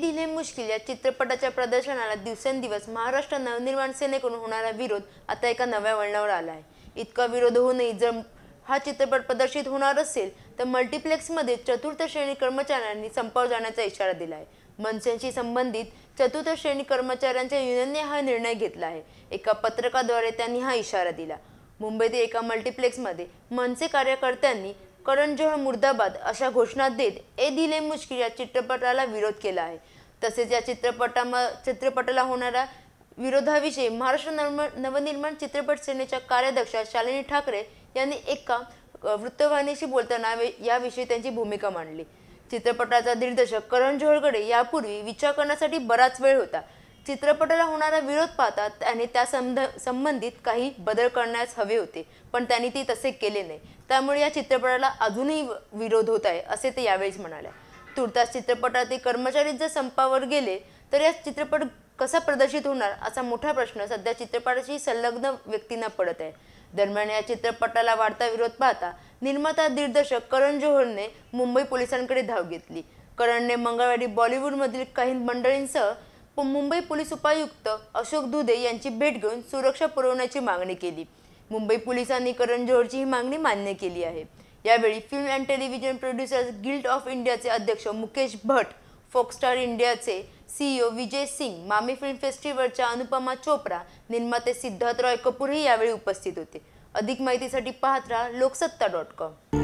दिले मुश्किल. या चित्रपटाच्या प्रदर्शनाला दिवसेंदिवस महाराष्ट्र नवनिर्माण सेनेकडून होणारा विरोध आता एका नव्या वळणावर आला आहे इतका विरोध होऊनही जर हा चित्रपट प्रदर्शित होणार असेल तर मल्टिप्लेक्समध्ये चतुर्थ श्रेणी कर्मचाऱ्यांनी संपावर जाण्याचा इशारा दिला आहे मनसेशी संबंधित चतुर्थ श्रेणी कर्मचाऱ्यांच्या युनियनने हा निर्णय घेतला आहे एका पत्रकाद्वारे त्यांनी हा इशारा दिला. मुंबईतील एका मल्टिप्लेक्समध्ये मनसे कार्यकर्त्यांनी करण जोहर मुर्दाबाद अशा घोषणा देत ए दिले मुश्किल या चित्रपटाला विरोध केला आहे. तसेच या चित्रपटामा चित्रपटाला होणाऱ्या विरोधाविषयी महाराष्ट्र नर्म नवनिर्माण चित्रपट सेनेच्या कार्याध्यक्षा शालिनी ठाकरे यांनी एका वृत्तवाहिनीशी बोलताना वे- याविषयी त्यांची भूमिका मांडली. चित्रपटाचा दिग्दर्शक करण जोहरकडे यापूर्वी विचार करण्यासाठी बराच वेळ होता. चित्रपटाला होणारा विरोध पाहता त्याने त्या संध संबंधित काही बदल करण्यास हवे होते पण त्यांनी ती तसे केले नाही. त्यामुळे या चित्रपटाला अजूनही विरोध होत आहे असे ते यावेळीच म्हणाले. तुर्तास चित्रपटातील कर्मचारी जर संपावर गेले तर या चित्रपट कसा प्रदर्शित होणार असा मोठा प्रश्न सध्या चित्रपटाशी संलग्न व्यक्तींना पडत आहे. दरम्यान या चित्रपटाला वाढता विरोध पाहता निर्माता दिग्दर्शक करण जोहरने मुंबई पोलिसांकडे धाव घेतली. करणने मंगळवारी बॉलिवूडमधील काही मंडळींसह मुंबई पोलीस उपायुक्त अशोक दुधे यांची भेट घेऊन सुरक्षा पुरवण्याची मागणी केली. मुंबई पोलिसांनी करण जोहरची ही मागणी मान्य केली आहे. यावेळी film and television producers guild of इंडियाचे अध्यक्ष मुकेश भट फोकस्टार इंडियाचे सीईओ विजय सिंग मामी फिल्म फेस्टिवलच्या अनुपमा चोप्रा निर्माते सिद्धार्थ रॉय कपूरही यावेळी उपस्थित होते. अधिक माहितीसाठी पाहत राहा लोकसत्ता डॉट कॉम